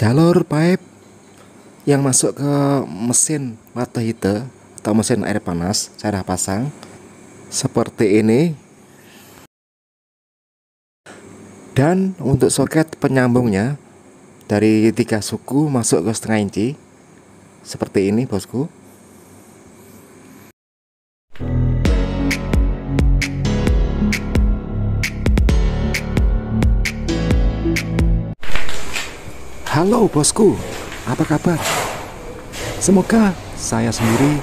jalur pipe yang masuk ke mesin water heater atau mesin air panas saya pasang seperti ini. Dan untuk soket penyambungnya dari tiga suku masuk ke setengah inci seperti ini bosku Halo bosku, apa kabar? Semoga saya sendiri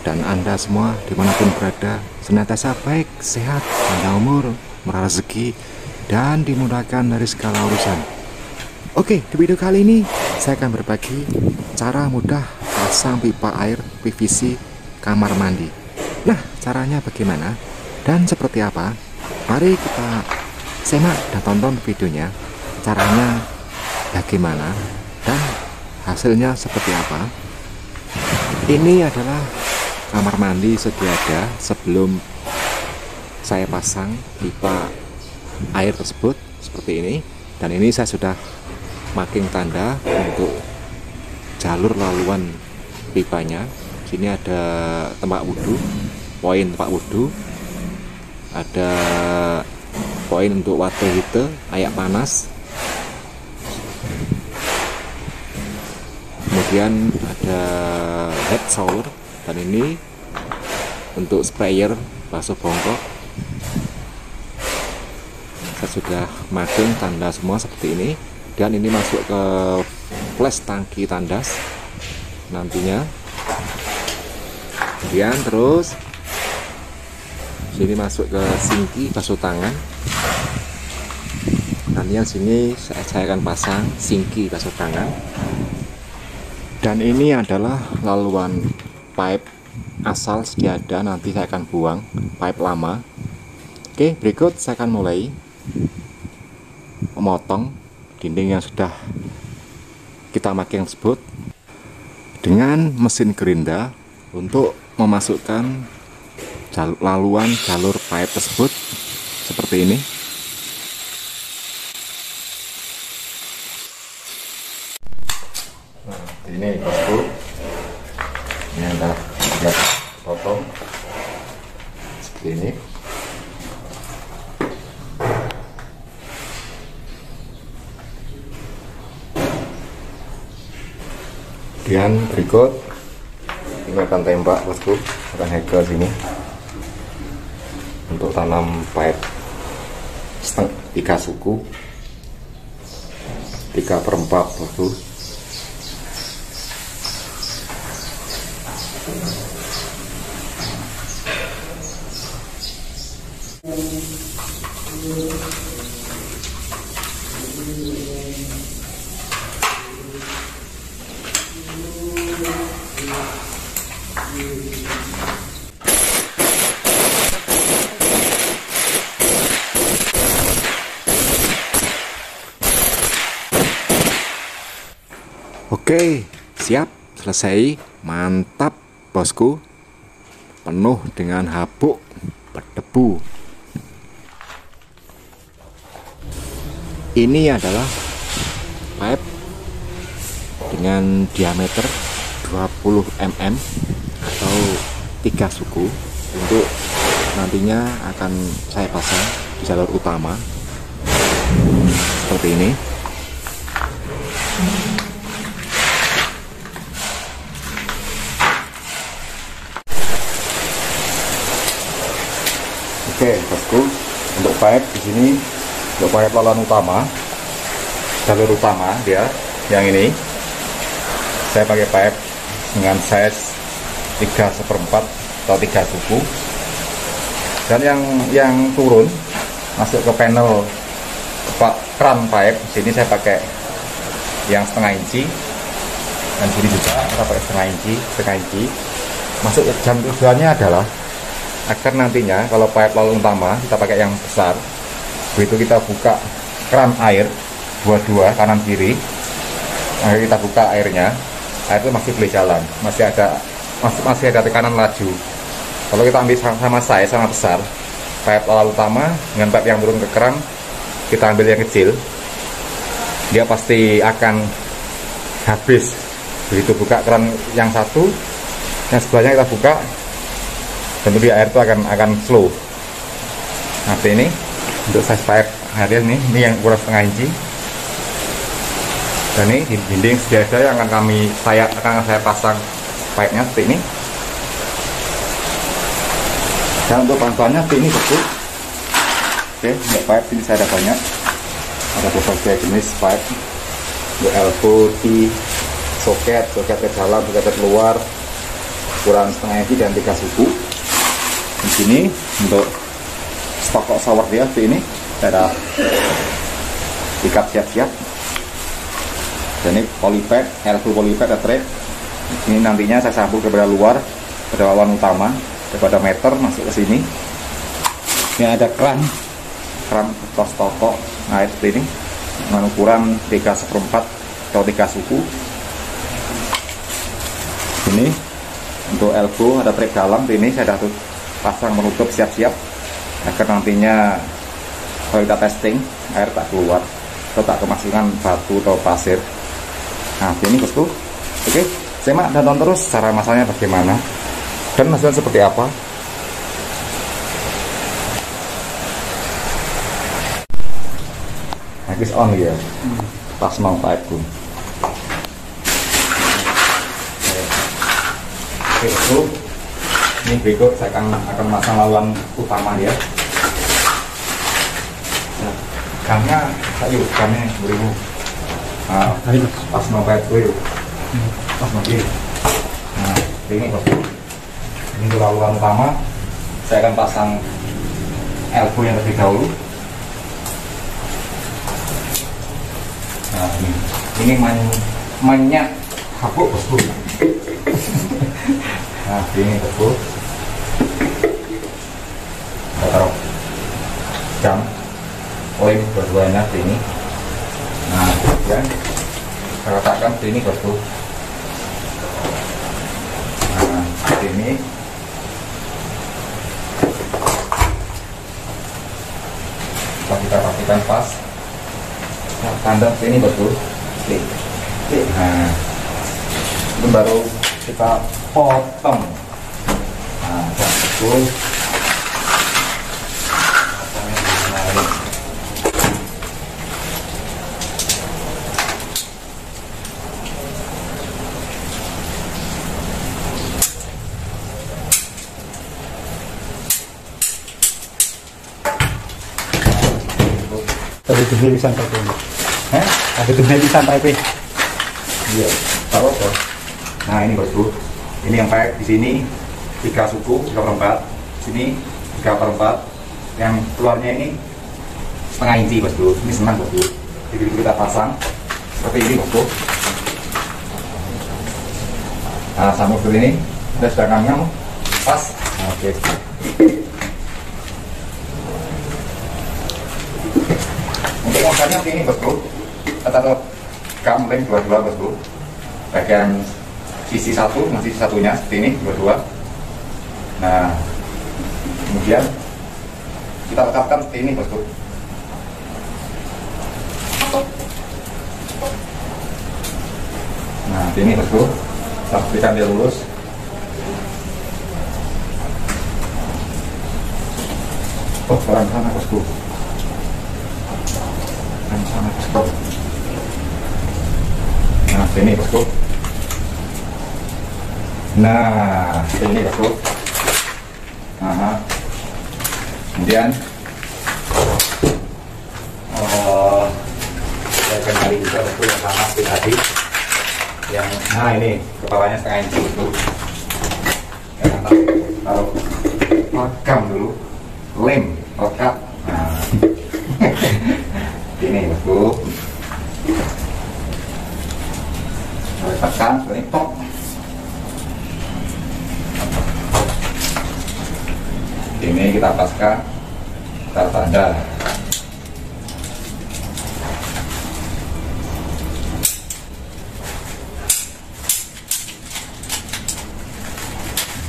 dan Anda semua di mana pun berada senantiasa baik, sehat, panjang umur, merah rezeki, dan dimudahkan dari segala urusan. Oke, di video kali ini saya akan berbagi cara mudah pasang pipa air PVC kamar mandi. Nah, caranya bagaimana dan seperti apa? Mari kita simak dan tonton videonya. Caranya bagaimana dan hasilnya seperti apa? Ini adalah kamar mandi sediada sebelum saya pasang pipa air tersebut seperti ini. Dan ini saya sudah marking tanda untuk jalur laluan pipanya. Sini ada tempat wudhu poin tempat wudhu. Ada poin untuk water heater ayak panas kemudian ada head shower. Dan ini untuk sprayer basuh bongkok. Saya sudah marking tanda semua seperti ini. Dan ini masuk ke flash tangki tandas nantinya. Kemudian terus sini masuk ke sinki basuh tangan. Nantinya sini saya akan pasang sinki basuh tangan dan ini adalah laluan pipe asal sediada nanti saya akan buang pipe lama. Oke berikut saya akan mulai memotong dinding yang sudah kita makin tersebut dengan mesin gerinda untuk memasukkan laluan jalur pipe tersebut seperti ini bosku ini ada tiga potong seperti ini kemudian berikut. Ini akan tembak bosku. Akan hegel sini. Untuk tanam pipe setengah tiga suku. Tiga perempat bosku Oke, siap, selesai, mantap bosku. Penuh dengan habuk berdebu. Ini adalah pipe dengan diameter 20 mm atau tiga suku. Untuk nantinya akan saya pasang di jalur utama. Seperti ini Oke, bosku, untuk pipe di sini untuk pipe laluan utama, jalur utama dia yang ini, saya pakai pipe dengan size 3 seperempat atau 3 suku. Dan yang yang turun masuk ke panel pak kran pipe, sini saya pakai yang setengah inci dan sini juga kita pakai setengah inci, setengah inci. Masuk jam tujuannya adalah agar nantinya kalau pipe lalu utama kita pakai yang besar begitu kita buka keran air dua-dua kanan kiri akhirnya kita buka airnya air itu masih boleh jalan masih ada masih masih ada tekanan laju. Kalau kita ambil sama, saya sama besar pipe lalu utama dengan pipe yang turun ke keran kita ambil yang kecil dia pasti akan habis. Begitu buka keran yang satu yang sebelahnya kita buka tentu di air itu akan akan slow nah ini. Untuk size pipe harian ini. Ini yang ukuran setengah inci. Dan ini dinding biasa yang akan kami saya akan saya pasang pipe nya seperti ini. Dan untuk bantuannya seperti ini betul oke untuk pipe ini saya ada banyak. Ada berbagai jenis pipe. Untuk elbow, T, soket, soket ke dalam, soket ke luar. Ukuran setengah inci dan tiga suku di sini untuk stok shower dia seperti ini. Ada ikat siap-siap. Dan ini polypad, helpful polypad atret ini nantinya saya sambung kepada luar pada awan utama daripada meter masuk ke sini. Ini ada keran keran tos toko air seperti ini. Dengan ukuran 3 seperempat atau 3 suku. Ini untuk elbow ada trek dalam ini saya sudah pasang menutup siap-siap. Agar nantinya kalau kita testing air tak keluar atau tak kemasukan batu atau pasir. Nah ini bosku. Oke simak dan tonton terus cara masaknya bagaimana dan hasilnya seperti apa. Habis on ya. Pas mau pipe pun oke bosku ini berikut saya akan akan masang lawan utama dia. Gamnya kayu gamnya beribu nah, pas mau kayak gue pas mau nah ini bos ini untuk laluan utama. Saya akan pasang elbow yang lebih dahulu. Nah ini. Ini man manyak habuk bosku nah ini bosku kita taruh jam poin dua-duanya ini. Nah kemudian letakkan ini bosku. Nah ini kita pastikan pas. Nah, tanda ini oke. Nah itu baru kita potong. Nah bosku Tadi itu beli sampai itu. Eh? Ada itu beli sampai itu. Iya, taruh apa? Nah ini bosku, ini yang pakai di sini tiga suku, tiga perempat, sini tiga perempat, yang keluarnya ini setengah inci bosku, ini senang bosku. Jadi kita pasang seperti ini bosku. Nah sambung seperti ini, udah sudah ngangam, pas. Nah, Oke. Untuk motornya seperti ini bosku, kita taruh kamling dua-dua bosku bagian sisi satu masih satunya seperti ini dua-dua. Nah kemudian kita tetapkan seperti ini bosku nah ini bosku pastikan dia lurus. Oh orang sana bosku Nah, sini bosku. Nah, sini bosku. Nah, kemudian oh, saya akan cari juga bosku yang sama seperti tadi. Yang nah ini kepalanya setengah inci bosku. Ya, taruh, taruh rekam dulu, lem, rekat. Nah, ini bosku. tekan ini top ini kita paskan tanda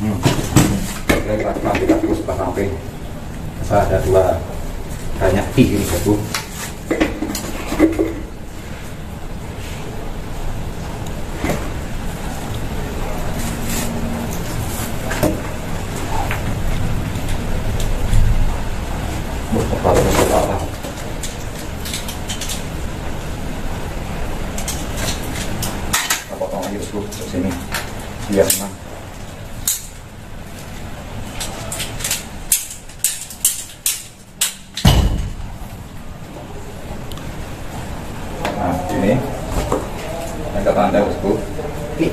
hmm. kita kita terus sampai saya ada dua banyak pi ini satu lagi bosku ke sini biar senang nah ini yang kata anda bosku ini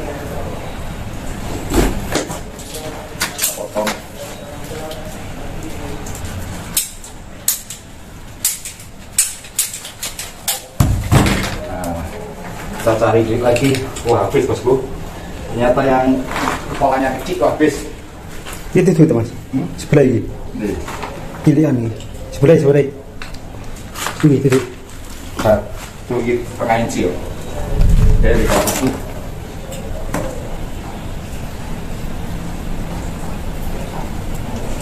potong Nah, kita cari duit lagi wah habis bosku ternyata yang kepalanya kecil habis Itu tuh mas. Sebelah ini. Pilihan ini. Sebelah sebelah. Ini itu. Nah, tuh gitu setengah inci yo dari satu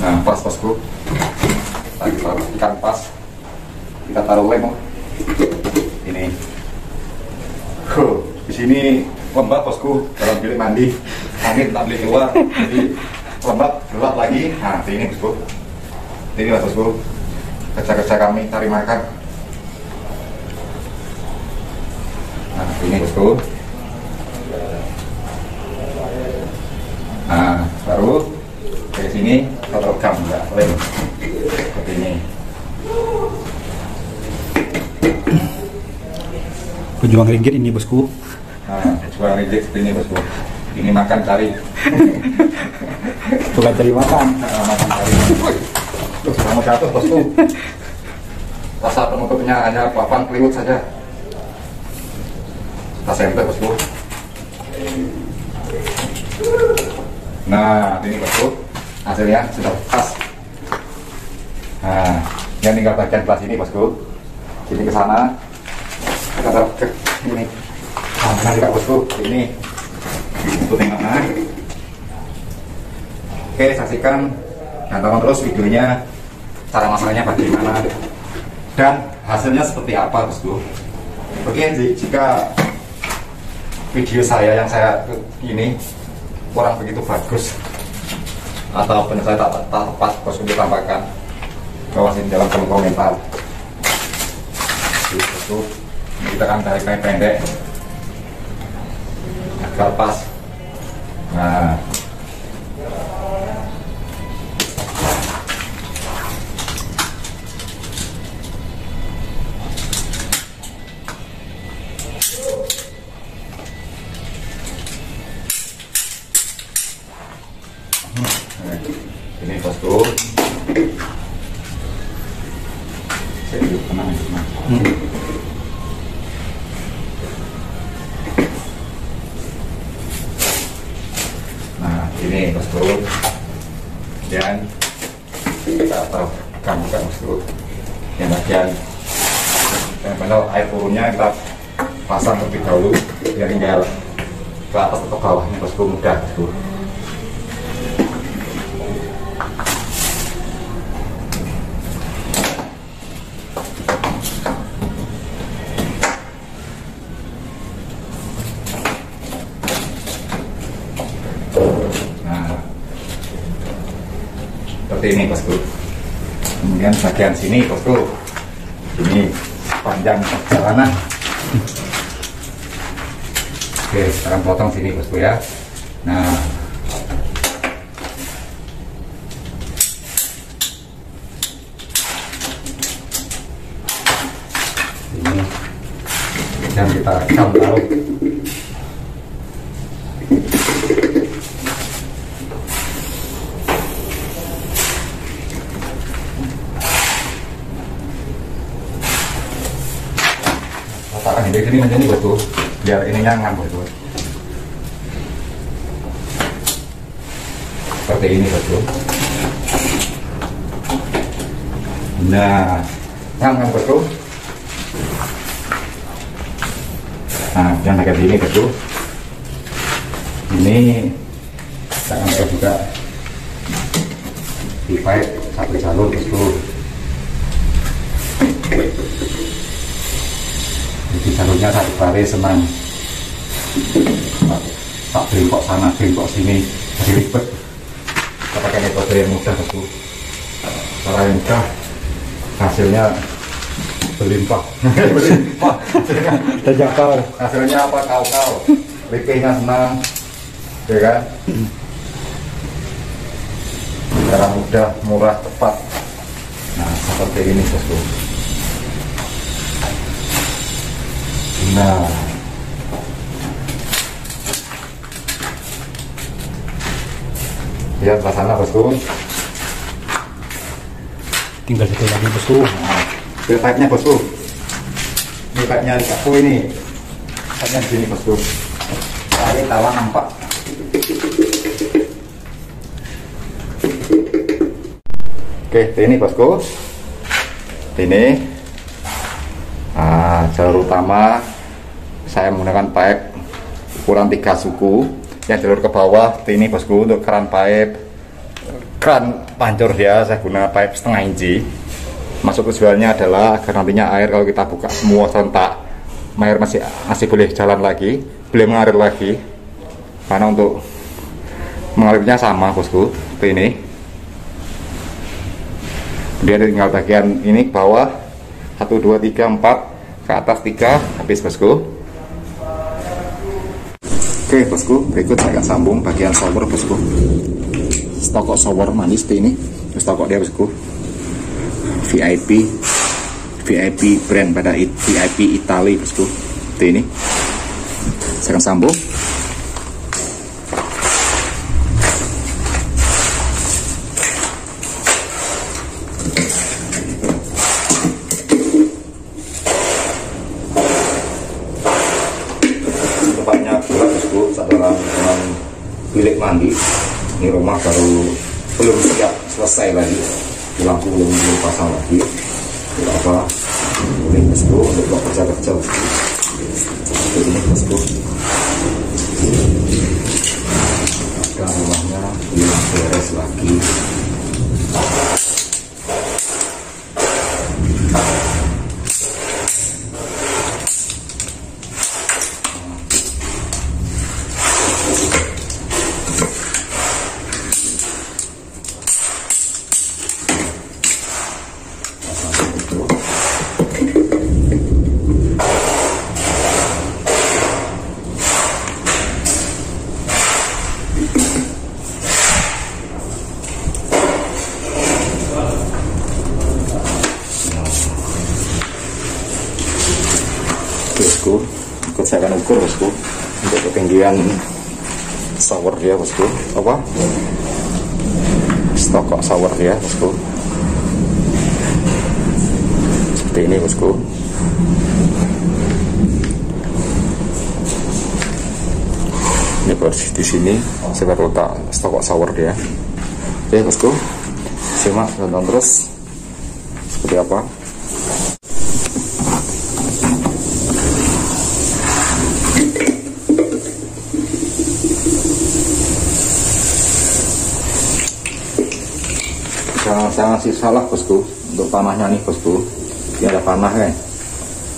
nah pas bosku lagi taruh ikan pas kita taruh lem oh. ini Huh, di sini lembab bosku. Dalam bilik mandi. Angin tak boleh keluar. Jadi lembab gelap lagi. Nah ini bosku. Ini lah bosku. Kerja-kerja kami cari makan. Nah, ini bosku. Nah, baru dari sini kita rekam ya, lem seperti ini. Pejuang ringgit ini bosku. Reject seperti ini bosku. Ini makan cari, Bukan cari makan. nah, makan cari. Tuh, kamu jatuh bosku. Rasa penutupnya hanya papan keliwut saja. Kita sempet bosku. Nah, ini bosku. Hasilnya sudah pas. Nah, yang tinggal bagian belah sini bosku. Sini ke sana. Kita ke ini. Mana juga bosku. Ini untuk tengoknya. Oke, saksikan dan tonton terus videonya cara masaknya bagaimana dan hasilnya seperti apa bosku. Oke, ji- jika video saya yang saya ini kurang begitu bagus atau benar saya tak, tak tepat bosku ditambahkan bawah sini dalam kolom komentar. Bosku, kita akan tarik pendek agar pas. Nah, Nah, ini bosku saya duduk tenang ya, tenang. nah ini bosku dan kita taruh kamu kan bosku yang bagian yang mana air turunnya kita pasang terlebih dahulu biar tinggal ke atas atau bawahnya bosku mudah bosku Nah, seperti ini bosku. Kemudian bagian sini bosku, ini panjang perjalanan. Oke, sekarang potong sini bosku ya. Nah, ini yang kita rekam taruh letakkan di sini menjadi bosku biar ininya ngan bosku seperti ini bosku nah ngan bosku nah yang bagian sini bosku ini kita akan juga di pipe satu jalur bosku jadi jalurnya satu baris senang. Tak, bengkok sana bengkok sini. Jadi ribet. Kita pakai metode yang mudah bosku cara yang mudah. Hasilnya berlimpah. Berlimpah. Terjangkau. hasilnya apa? Kau kau rikihnya senang. Ya kan? Cara mudah murah tepat. Nah seperti ini bosku nah lihat ke sana bosku. Tinggal satu lagi bosku. Nah, pipe-nya bosku. Ini pipe-nya di kaku ini. Pipe-nya di sini bosku. Tadi tawa nampak. Oke ini bosku. Ini. Nah, jalur utama saya menggunakan pipe ukuran tiga suku yang jalur ke bawah ini bosku untuk keran pipe keran pancur ya saya guna pipe setengah inci. Masuk tujuannya adalah agar nantinya air kalau kita buka semua serentak air masih masih boleh jalan lagi boleh mengalir lagi. Karena untuk mengalirnya sama bosku seperti ini. Kemudian tinggal bagian ini ke bawah. 1 2 3 4 ke atas 3 habis bosku oke bosku. Berikut saya akan sambung bagian shower bosku. Stokok shower manis seperti ini stokok dia bosku. VIP VIP brand pada VIP Itali bosku. Ini. Saya akan sambung tempatnya gelap bosku dalam dalam bilik mandi ini rumah baru belum siap selesai lagi lampu belum belum pasang lagi tidak apa ini bosku untuk buat kerja kerja bosku seperti ini bosku dan rumahnya belum beres lagi bosku ikut saya akan ukur bosku ketinggian shower dia bosku apa? Stok shower dia bosku seperti ini bosku ini posisi di sini saya baru letak stok shower dia. Oke bosku simak tonton terus. Seperti apa jangan jangan sih salah bosku. Untuk panahnya nih bosku. Ini ada panah kan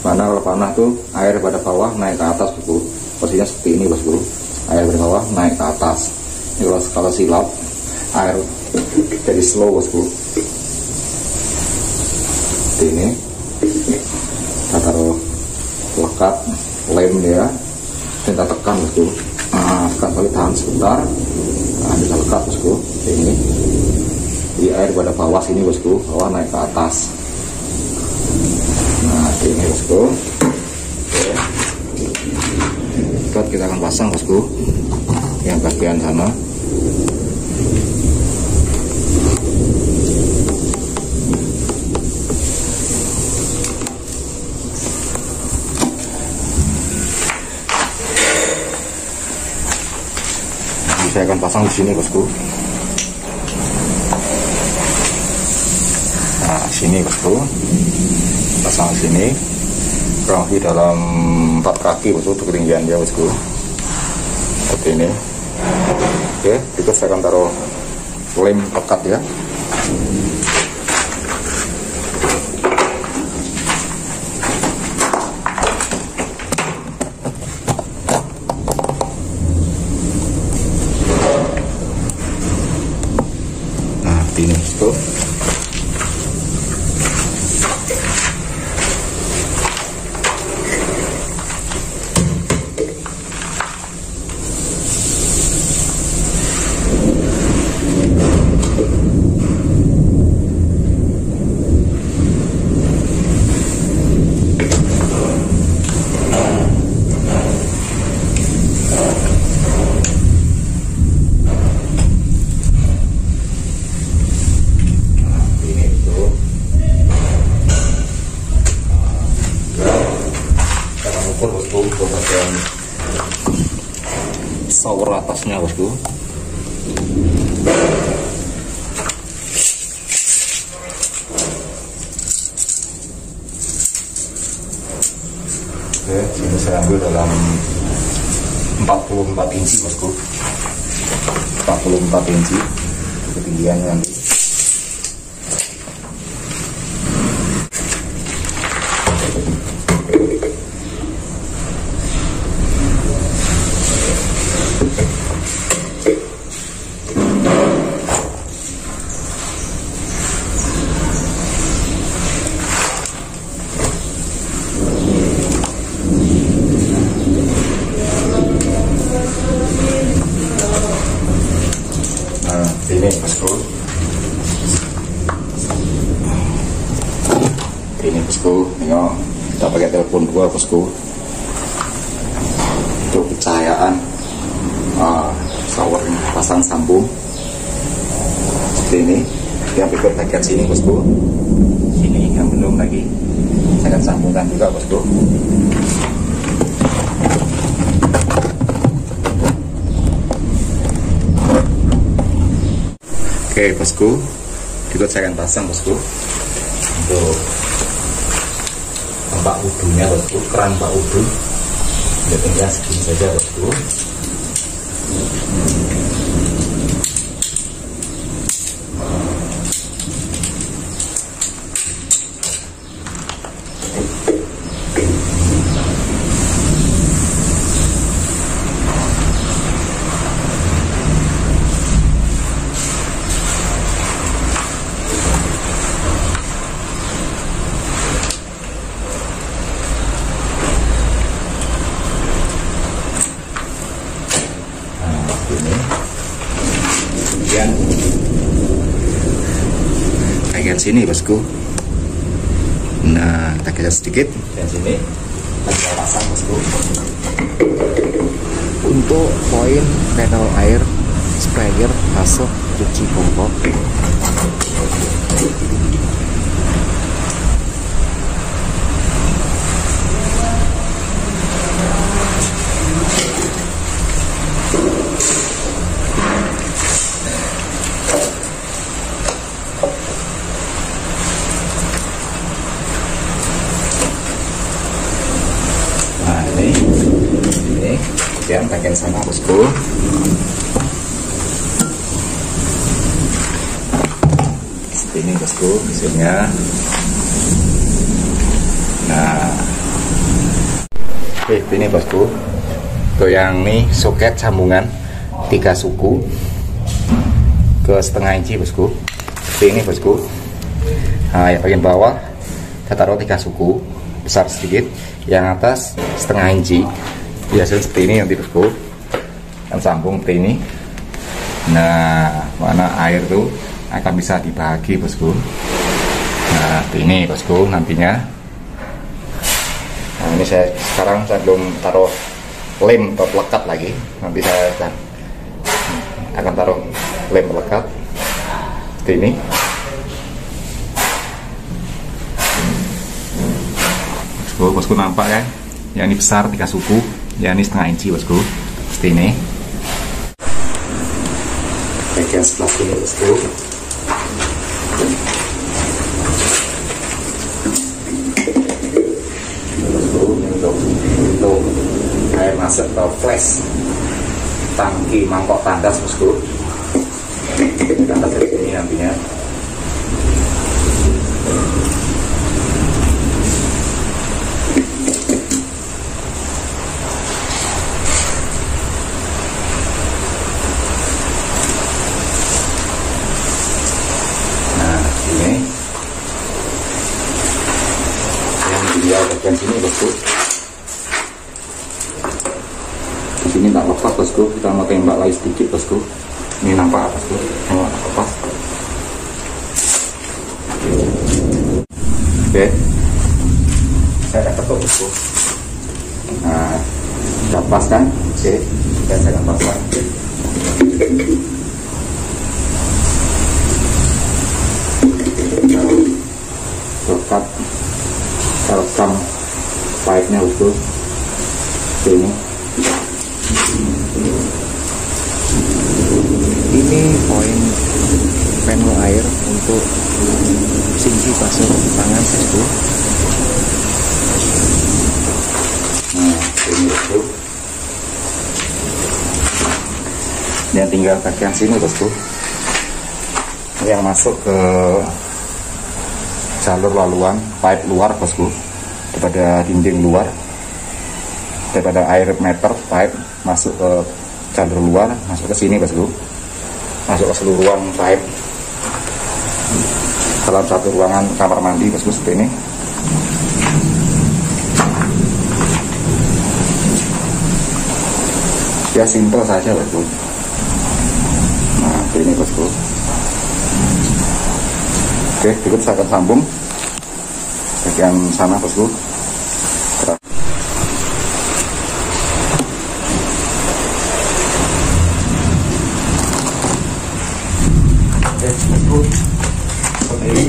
mana kalau panah tuh air pada bawah naik ke atas bosku. Posisinya seperti ini bosku. Air pada bawah naik ke atas. Ini kalau, kalau silap air jadi slow bosku. Seperti ini. Kita taruh lekat lem dia. Kita tekan bosku. Nah sekali tahan sebentar. Nah, bisa lekat bosku. Seperti ini air pada bawah sini bosku. Bawah naik ke atas. Nah ini bosku. Oke. kita akan pasang bosku. Yang bagian sana. Nanti saya akan pasang di sini bosku nah sini bosku pasang sini. Kurang lebih dalam 4 kaki bosku untuk ketinggian dia bosku seperti ini. Oke berikut saya akan taruh lem pekat ya berikut saya akan pasang bosku untuk tempat wudhunya bosku, keran pak wudhu. Ya tinggal segini saja bosku. Nah, ini. Kemudian bagian sini bosku. Nah, kita geser sedikit. Dan sini kita pasang bosku. Untuk poin pedal air sprayer masuk cuci pompa Nah, ini ini kemudian bagian sana bosku. Seperti ini hasilnya. Nah, oke ini bosku. Tuh yang ini soket sambungan tiga suku ke setengah inci bosku. Seperti ini bosku. Nah, yang bagian bawah kita taruh tiga suku besar sedikit yang atas setengah inci biasanya seperti ini nanti bosku kan sambung seperti ini nah mana air tuh akan bisa dibagi bosku nah ini bosku nantinya. Nah ini saya sekarang saya belum taruh lem atau pelekat lagi. Nanti saya akan akan taruh lem pelekat seperti ini. Bosku bosku nampak kan yang ini besar tiga suku. Yang ini setengah inci bosku. Seperti ini. Bagian sebelah sini bosku atau flash. Tangki mangkok tandas bosku tandas sini nantinya Nah, ini yang dia bagian sini bosku. Di sini tak lepas bosku, kita mau tembak lagi sedikit bosku. Ini nampak bosku, oh, tak lepas. Oke, saya akan ketuk bosku. Nah, sudah pas kan? Oke, dan saya akan pasang. Lekat rekam pipe-nya bosku ini ini poin panel air untuk singki pasir tangan bosku nah ini bosku dan tinggal bagian sini bosku. Yang masuk ke jalur laluan pipe luar bosku. Daripada dinding luar. Daripada air meter pipe masuk ke jalur luar masuk ke sini bosku. Masuk ke seluruh ruang pipe. Dalam satu ruangan kamar mandi bosku seperti ini. Ya simple saja bosku ini bosku. Oke berikut saya akan sambung. Bagian sana bosku. Oke bosku. Seperti ini.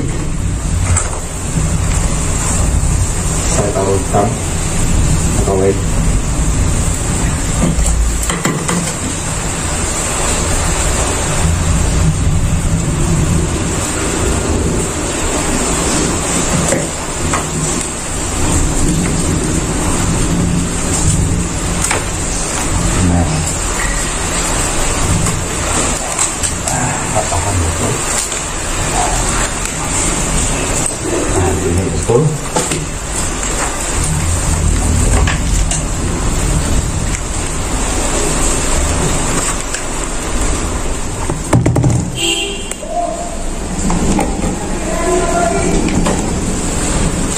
Saya taruh hitam atau light Nah. Patahan betul. Nah, ini betul.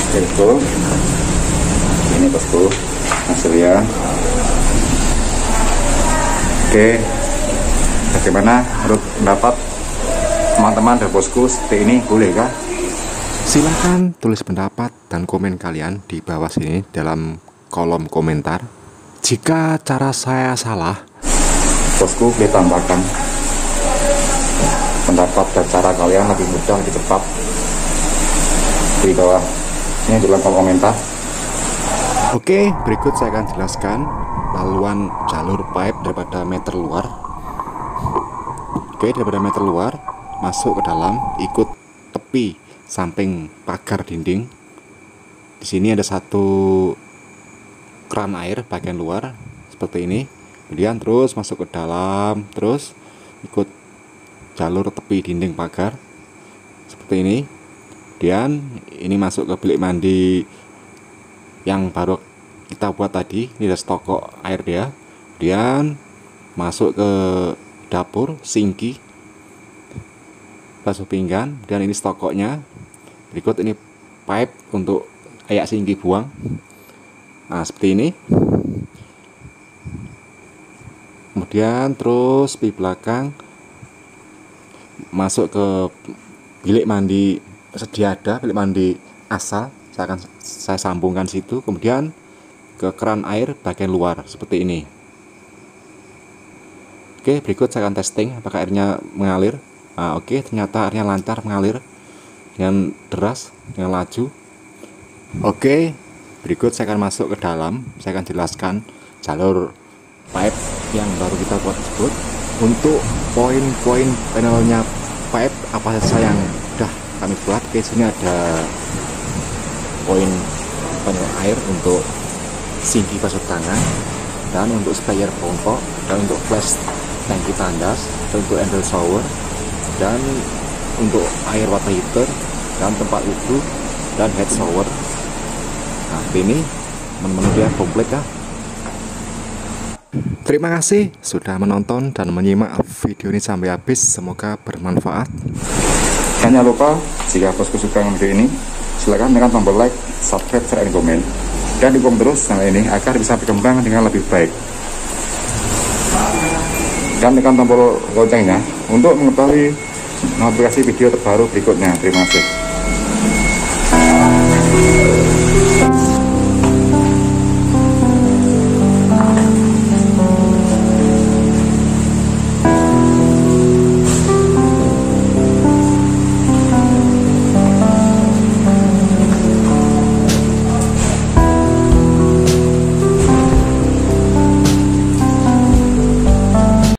Oke, betul. Ini bosku hasilnya. Oke, bagaimana menurut pendapat bosku seperti ini boleh kah? Silahkan tulis pendapat dan komen kalian di bawah sini dalam kolom komentar. Jika cara saya salah, Bosku boleh tambahkan pendapat dan cara kalian lebih mudah, lebih cepat di bawah ini dalam kolom komentar. oke berikut saya akan jelaskan laluan jalur pipe daripada meter luar. Oke, daripada meter luar masuk ke dalam, ikut tepi samping pagar dinding. Di sini ada satu keran air bagian luar seperti ini. Kemudian terus masuk ke dalam, terus ikut jalur tepi dinding pagar seperti ini. Kemudian ini masuk ke bilik mandi yang baru kita buat tadi. Ini ada stokok air dia. Kemudian masuk ke dapur, singki, basuh pinggan, dan ini stokoknya. Berikut ini pipe untuk ayak singki buang. Nah, seperti ini. Kemudian terus di belakang masuk ke bilik mandi sedia ada bilik mandi asal saya akan saya sambungkan situ kemudian ke keran air bagian luar seperti ini oke berikut saya akan testing apakah airnya mengalir nah, oke ternyata airnya lancar mengalir dengan deras dengan laju. Oke berikut saya akan masuk ke dalam. Saya akan jelaskan jalur pipe yang baru kita buat tersebut. Untuk poin-poin panelnya pipe apa saja yang sudah kami buat? Oke sini ada poin panel air untuk singki basuh tangan dan untuk sprayer pompa dan untuk flash tangki tandas dan untuk handle shower dan untuk air water heater dan tempat wudhu dan head shower nah ini menu-menu dia komplit ya Terima kasih sudah menonton dan menyimak video ini sampai habis. Semoga bermanfaat. Jangan lupa jika bosku suka dengan video ini, silakan tekan tombol like, subscribe, share, dan komen. Dan dukung terus channel ini agar bisa berkembang dengan lebih baik. Dan tekan tombol loncengnya untuk mengetahui notifikasi video terbaru berikutnya. Terima kasih.